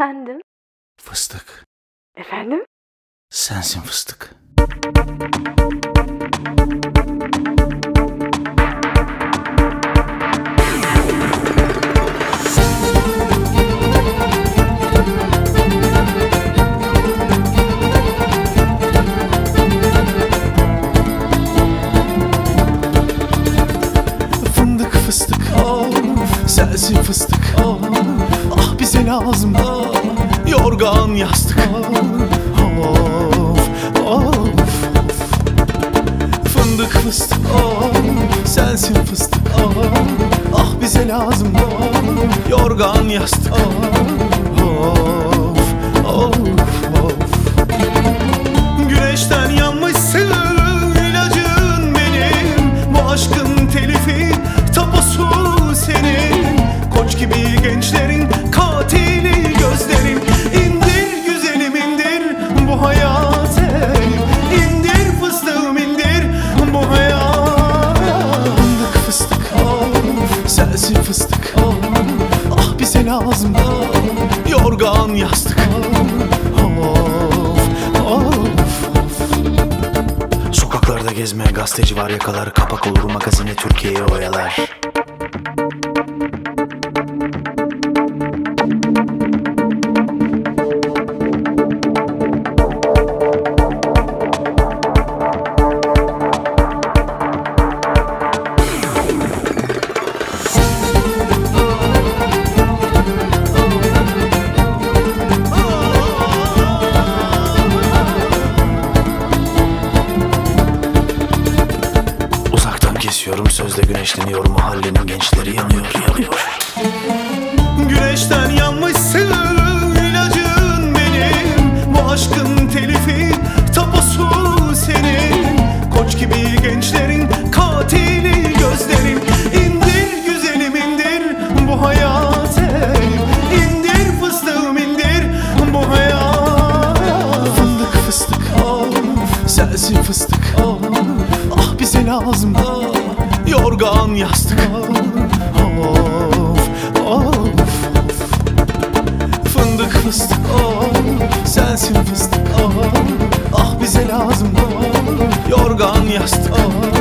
Efendim? Fıstık. Efendim? Sensin fıstık. Fındık fıstık of Sensin fıstık bize lazım. Ah Yorgan yastık. Of of Fındık fıstık. Of Sensin fıstık. Of Ah bize lazım. Ah Yorgan yastık. Of lazım yorgan yastık. Of of Sokaklarda gezmeye gazeteci var yakalar. Kapak olur magazine Türkiye'yi oyalar Kesiyorum sözde güneşleniyor Mahallenin gençleri yanıyor yanıyor. Güneşten yanmışsın ilacın benim. Bu aşkın telifi tapusu senin. Koç gibi gençlerin katili gözlerin İndir güzelim indir bu hayatı. İndir fıstığım indir bu hayat Fındık fıstık of sensin fıstık of Ah bize lazım. ah yorgan yastık. Of of Fındık fıstık of. Sensin fıstık of. Ah bize lazım ah yorgan yastık Of